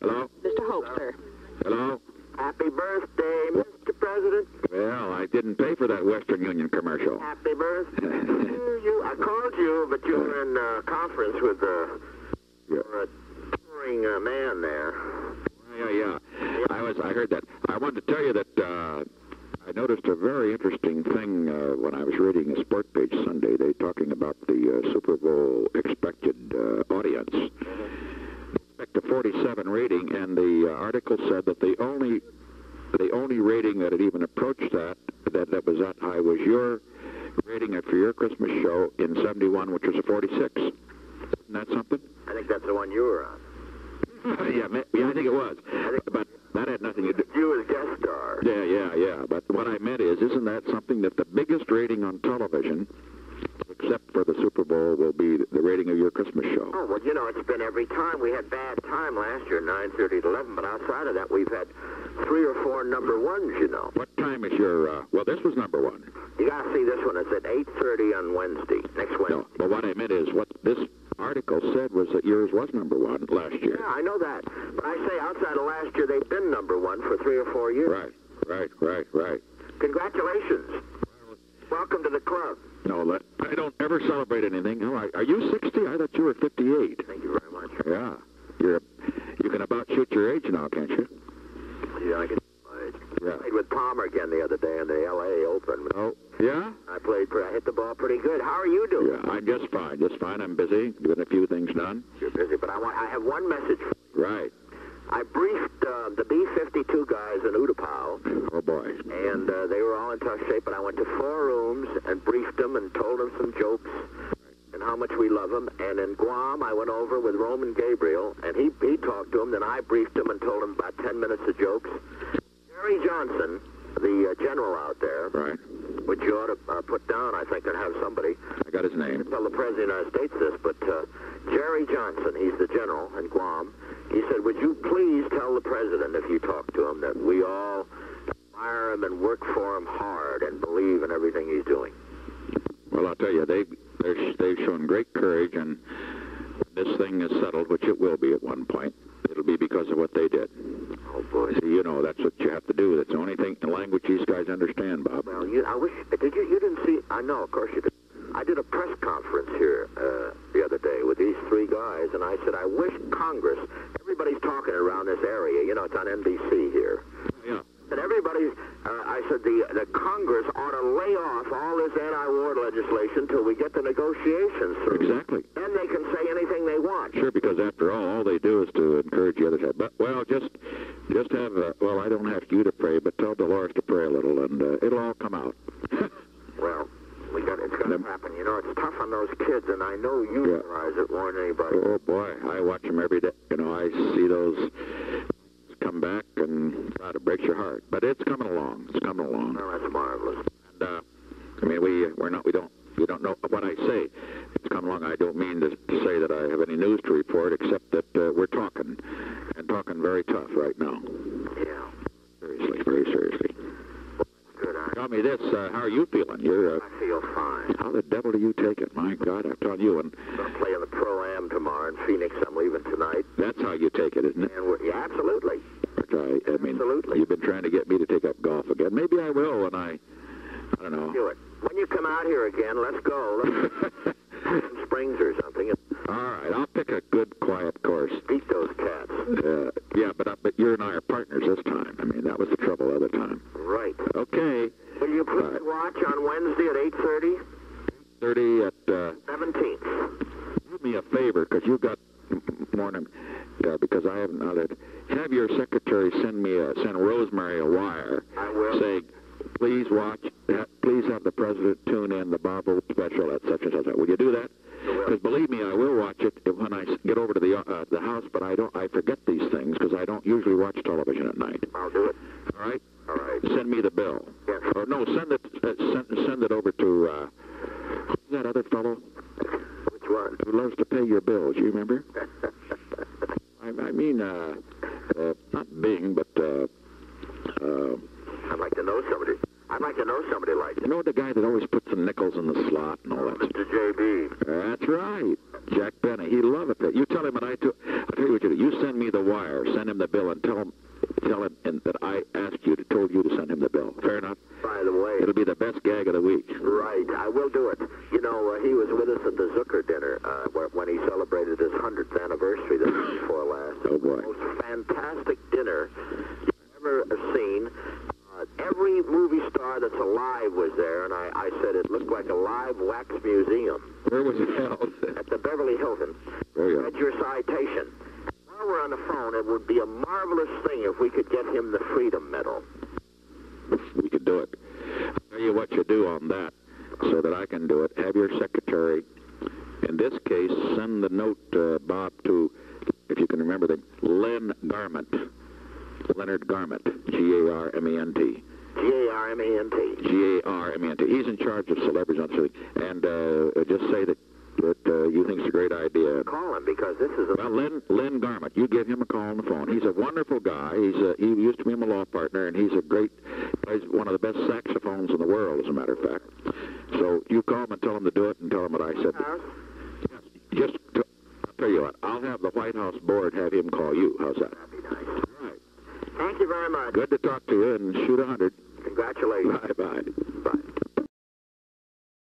Hello? Mr. Hope, sir. Hello? Happy birthday, Mr. President. Well, I didn't pay for that Western Union commercial. Happy birthday you. I called you, but you were in uh, conference with uh, Yeah. touring uh, man there. Yeah, yeah. I was. I heard that. I wanted to tell you that uh, I noticed a very interesting thing uh, when I was reading a sport page Sunday. They talking about the uh, Super Bowl expected uh, audience. Expect a 47 rating, and the uh, article said that the only the only rating that had even approached that that that was that high was your rating it for your Christmas show in 71, which was a 46. Isn't that something? I think that's the one you were on. yeah, yeah, I think it was. But that had nothing to do. You as guest star. Yeah, yeah, yeah. But what I meant is, isn't that something that the biggest rating on television, except for the Super Bowl, will be the rating of your Christmas show? Oh, well, you know, it's been every time. We had bad time last year, 9.30 to 11, but outside of that, we've had three or four number ones, you know. What time is your? Uh, well, this was number one. You got to see this one. It's at 8.30 on Wednesday, next Wednesday. No, but what I meant is, what this article said was that yours was number one last year. Yeah, I know that. But I say outside of last year, they've been number one for three or four years. Right, right, right, right. Congratulations. Welcome to the club. No, that, I don't ever celebrate anything. Oh, I- are you 60? I thought you were 58. Thank you very much. Yeah, you're. You can about shoot your age now, can't you? Yeah, I can. Yeah. I played with Palmer again the other day in the L.A. Open. Oh, yeah. I played. I hit the ball pretty good. How are you doing? Yeah, I'm just fine, just fine. I'm busy, getting a few things done. You're busy, but I want. I have one message. Right. I briefed uh, the B-52 guys in U-Tapao, Oh boy. and uh, they were all in tough shape. But I went to four rooms and briefed them and told them some jokes and how much we love them. And in Guam, I went over with Roman Gabriel, and he he talked to him. Then I briefed him and told him about ten minutes of jokes. Jerry Johnson, the uh, general out there, Right. which you ought to uh, put down, I think, and have somebody I got his name. tell the President of the United States this, but uh, Jerry Johnson, he's the general in Guam, he said, would you please tell the President, if you talk to him, that we all admire him and work for him hard and believe in everything he's doing. Well, I'll tell you, they they're, they've shown great courage, and this thing is settled, which it will be at one point. It'll be because of what they did. Oh, boy. See, you know, that's what you have to do. That's the only thing, the language these guys understand, Bob. Well, you, I wish, did you, you didn't see, I know, of course you did. I did a press conference here uh, the other day with these three guys, and I said, I wish Congress, everybody's talking around this area, you know, it's on NBC here. Yeah. And everybody's, uh, I said, the, the Congress ought to lay off all this anti-war legislation till we get the negotiations through. Exactly. They can say anything they want. Sure, because after all, all they do is to encourage the other side. But well, just just have uh, well, I don't ask you to pray, but tell Dolores to pray a little, and uh, it'll all come out. Well, we got it's going to happen. You know, it's tough on those kids, and I know you Yeah. realize it more than anybody. Oh boy, I watch them every day. You know, I see those come back, and God, it breaks your heart. But it's coming along. It's coming along. Well, that's marvelous. And uh, I mean, we we're not we don't we don't know what I say it's come along. I don't mean to, to say that I have any news to report, except that uh, we're talking and talking very tough right now. Yeah, Seriously, very seriously. good. I, Tell me this: uh, How are you feeling? You're uh, I feel fine. how the devil do you take it? My God, I'm telling you, and I'm going to play in the Pro Am tomorrow in Phoenix. I'm leaving tonight, that's how you take it, isn't it? and we're, yeah, absolutely. I, I mean, Absolutely. you've been trying to get me to take up golf again. Maybe I will when I, I don't know. Do it. When you come out here again, let's go. Let's some Springs or something and All right, I'll pick a good, quiet course. beat those cats. Uh, yeah, but uh, but you and I are partners this time. I mean, that was the trouble the other time. Right. Okay, Will you please Right. watch on Wednesday at 8.30? 30 at. Uh, 17th. do me a favor, because you got than. Uh, because I haven't not it. Have your secretary send me a send Rosemary a wire I will. saying, please watch. ha- Please have the president tune in the Bob Hope special at such and such. Will you do that? Because believe me, I will watch it when I get over to the uh, the house. But I don't. I forget these things because I don't usually watch television at night. I'll do it. All right. All right. Send me the bill. Yes. Or no, send it. Uh, send, send it over to. Uh, who's that other fellow Who loves to pay your bills? You remember? I, I mean, uh, uh, not Bing, but uh, uh, I'd like to know somebody. I'd like to know somebody like you know the guy that always puts the nickels in the slot and all that. stuff? Mr. J.B. That's right, Jack Benny. He loved it. You tell him, and I. Do, I'll tell you what you do. You send me the wire. Send him Zukor dinner uh, when he celebrated his 100th anniversary the night before last. Oh, boy. The most fantastic dinner you've ever seen. Uh, every movie star that's alive was there, and I, I said it looked like a live wax museum Where was it held? at the Beverly Hilton. There you Read go. your citation. While we're on the phone, it would be a marvelous thing if we could get him the Freedom Medal. We could do it. I'll tell you what you do on that so that I can do it. Have your secretary, in this case, send the note, uh, Bob, to, if you can remember the Len Garment. Leonard Garment, G-A-R-M-E-N-T. G-A-R-M-E-N-T. G-A-R-M-E-N-T. He's in charge of celebrities on city. And uh, just say that, that uh, you think it's a great idea. Call him because this is a... Well, Len, Len Garment, you give him a call on the phone. He's a wonderful guy. He's a, he used to be my law partner, and he's a great, plays one of the best saxophones in the world, as a matter of fact. So you call him and tell him to do it, and tell him what I said. House? Just, I'll tell you what, I'll have the White House board have him call you. How's that? That'd be nice. All right. Thank you very much. Good to talk to you, and shoot a hundred. Congratulations. Bye-bye. Bye.